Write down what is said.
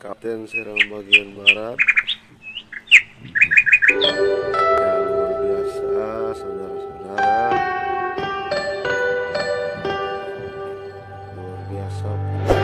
Kapten Serang bagian barat. Luar biasa saudara-saudara. Luar biasa.